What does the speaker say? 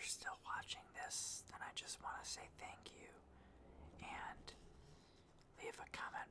you're still watching this, then I just want to say thank you and leave a comment